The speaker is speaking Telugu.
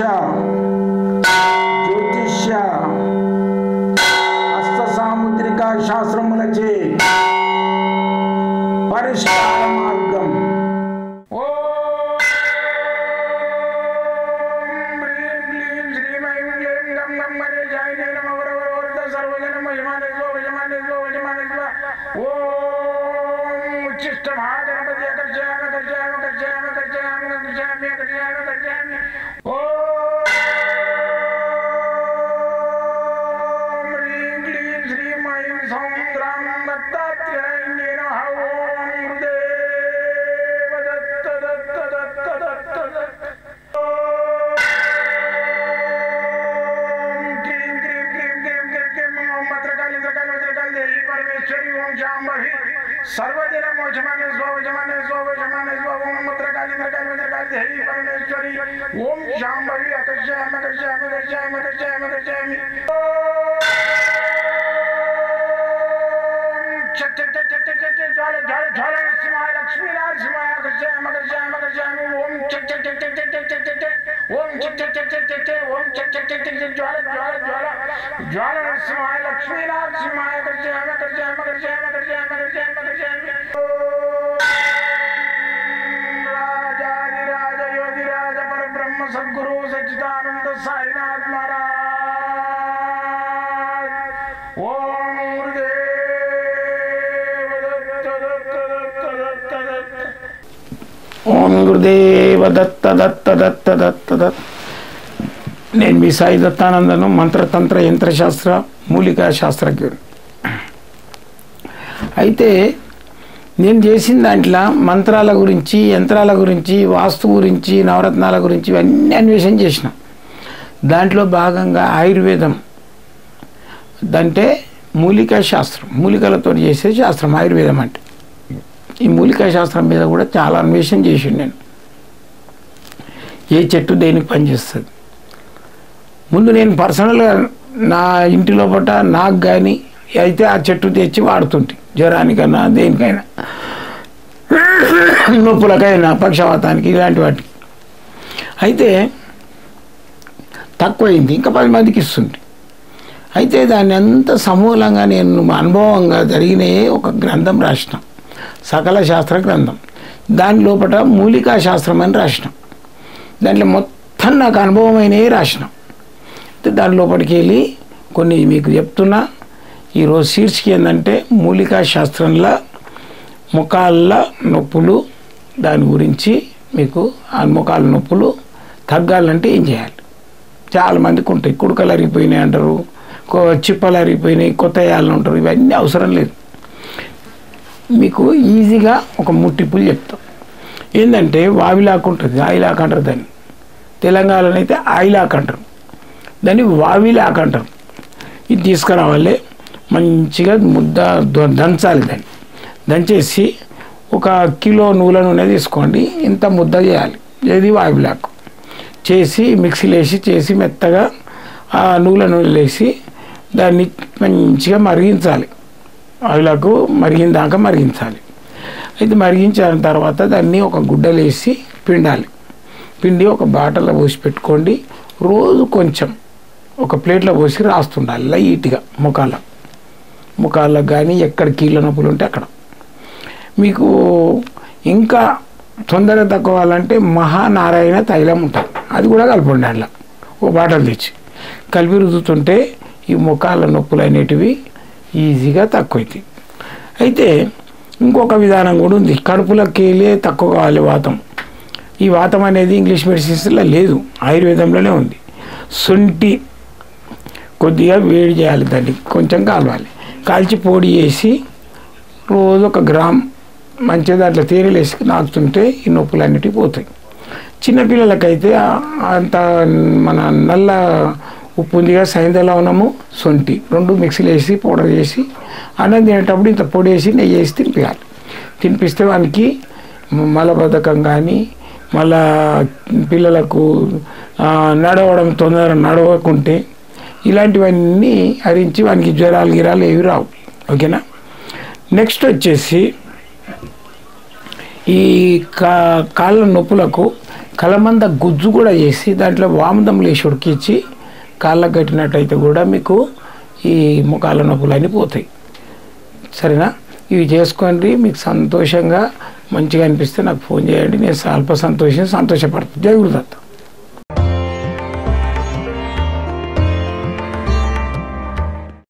शिक्षा ಜ್ಯೋತಿಷ್ಯ ಹಸ್ತಸಾಮುದ್ರಿಕ ಶಾಸ್ತ್ರಮುಲಚೆ ಪರಿಷ್ಕಾರ सर्वदिन मोक्षमाने स्वजमाने स्वजमाने स्वमुद्रकालिन्द्रकालिन्द्रकालिधरी परमेश्वरी ओम शाम्भवी अकर्षयामि अकर्षयामि अकर्षयामि अकर्षयामि अकर्षयामि लक्ष्मी नारसिंहाय लक्ष्मीनारसिंहाय अकर्षयामि अकर्षयामि अकर्षयामि ओम चट ओम चिट्टे ओम चिट्टे ज्वाला ज्वाला ज्वाला ज्वाला नरसिंहाय लक्ष्मी राजा योगी राजा पर ब्रह्म सदगुरु, सच्चिदानंद साईं ఓం గురుదేవ దత్త దత్త దత్త దత్త దత్త నేను మీ సాయి దత్తానందను మంత్రతంత్ర యంత్రశాస్త్ర మూలికా శాస్త్రజ్ఞుడు. అయితే నేను చేసిన దాంట్లో మంత్రాల గురించి యంత్రాల గురించి వాస్తు గురించి నవరత్నాల గురించి ఇవన్నీ అన్వేషణ చేసిన. దాంట్లో భాగంగా ఆయుర్వేదం. అంటే మూలికా శాస్త్రం. మూలికలతో చేసే శాస్త్రం ఆయుర్వేదం అంటే. ఈ మూలికా శాస్త్రం మీద కూడా చాలా అన్వేషణ చేసిండు నేను. ఏ చెట్టు దేనికి పనిచేస్తుంది? ముందు నేను పర్సనల్గా నా ఇంటి లోపల నాకు కానీ అయితే ఆ చెట్టు తెచ్చి వాడుతుంటే. జ్వరానికైనా దేనికైనా. నొప్పులకైనా పక్షవాతానికి ఇలాంటి వాటికి. అయితే తక్కువైంది ఇంకా పది మందికి ఇస్తుంది అయితే దాన్ని అంత సమూలంగా నేను అనుభవంగా జరిగిన ఒక గ్రంథం రాసిన. సకల శాస్త్ర గ్రంథం. దాని లోపల మూలికా శాస్త్రం అని రాసినాం. దాంట్లో మొత్తం నాకు అనుభవమైనవి రాసినాం. దాని లోపలికి వెళ్ళి కొన్ని మీకు చెప్తున్నా. ఈరోజు శీర్షిక ఏంటంటే మూలికా శాస్త్రంలో ముఖాల నొప్పులు దాని గురించి మీకు ఆ ముఖాల నొప్పులు తగ్గాలంటే ఏం చేయాలి? చాలా మందికి ఉంటాయి. కుడుకలు అరిగిపోయినాయి అంటారు చిప్పలు అరిగిపోయినాయి కొత్త వేయాలని ఉంటారు ఇవన్నీ అవసరం లేదు. మీకు ఈజీగా ఒక ముట్టిప్పులు చెప్తాం. ఏంటంటే వావిలాకు ఉంటుంది ఆయిలాక్ అంటారు దాన్ని. తెలంగాణలో అయితే ఆయిలాక్ అంటారు. దాన్ని వావిలాక్ అంటారు. ఇది తీసుకురావాలి మంచిగా ముద్ద దంచాలి దాన్ని. దంచేసి ఒక కిలో నూల నూనె తీసుకోండి ఇంత ముద్ద చేయాలి. ఏది వాయులాకు చేసి మిక్సీలో వేసి చేసి మెత్తగా ఆ నూల నూనె వేసి దాన్ని మంచిగా మరిగించాలి. ఆయిలకు మరిగిన దాకా మరిగించాలి. అయితే మరిగించిన తర్వాత దాన్ని ఒక గుడ్డలేసి పిండాలి. పిండి ఒక బాటలో పోసి పెట్టుకోండి. రోజు కొంచెం ఒక ప్లేట్లో పోసి రాస్తుండాలి లైట్గా ముఖాల. ముఖాలకు కానీ ఎక్కడ కీళ్ళ నొప్పులు ఉంటే అక్కడ. మీకు ఇంకా తొందరగా తక్కువాలంటే మహానారాయణ తైలం ఉంటుంది. అది కూడా కలపండి అట్లా ఓ బాటలు తెచ్చి. కలిపి రుద్దుతుంటే ఈ ముఖాల నొప్పులు అనేటివి ఈజీగా తక్కువైతాయి. అయితే ఇంకొక విధానం కూడా ఉంది. కడుపులోకి వెళ్ళే తక్కువ కావాలి వాతం. ఈ వాతం అనేది ఇంగ్లీష్ మెడిసిన్స్లో లేదు. ఆయుర్వేదంలోనే ఉంది. సొంటి కొద్దిగా వేడి చేయాలి దాన్ని. కొంచెం కాలవాలి. కాల్చి పొడి చేసి రోజు ఒక గ్రామ్ మంచిగా దాంట్లో తేనెలు వేసి నాకుతుంటే ఈ నొప్పులు అన్నిటివి పోతాయి. చిన్నపిల్లలకైతే అంత మన నల్ల ఉప్పు ఉందిగా సైంధ సొంటి. రెండు మిక్సీలు వేసి పౌడర్ చేసి అన్నం తినేటప్పుడు ఇంత పొడి వేసి నెయ్యి వేసి తినిపించాలి తినిపిస్తే వానికి మలబద్ధకం కానీ మళ్ళా పిల్లలకు నడవడం తొందర నడవకుంటే ఇలాంటివన్నీ హరించి వానికి జ్వరాలు గిరాలు ఏవి రావు. ఓకేనా? నెక్స్ట్ వచ్చేసి ఈ కా కాళ్ళ నొప్పులకు కలమంద గుజ్జు కూడా చేసి దాంట్లో వామదం వేసి ఉడికించి కాళ్ళకు కట్టినట్టయితే కూడా మీకు ఈ ముఖాల నొప్పులు అన్నీ పోతాయి. సరేనా? ఇవి చేసుకోండి మీకు సంతోషంగా మంచిగా అనిపిస్తే నాకు ఫోన్ చేయండి. నేను అల్ప సంతోషం సంతోషపడతాను జై గురుదత్త.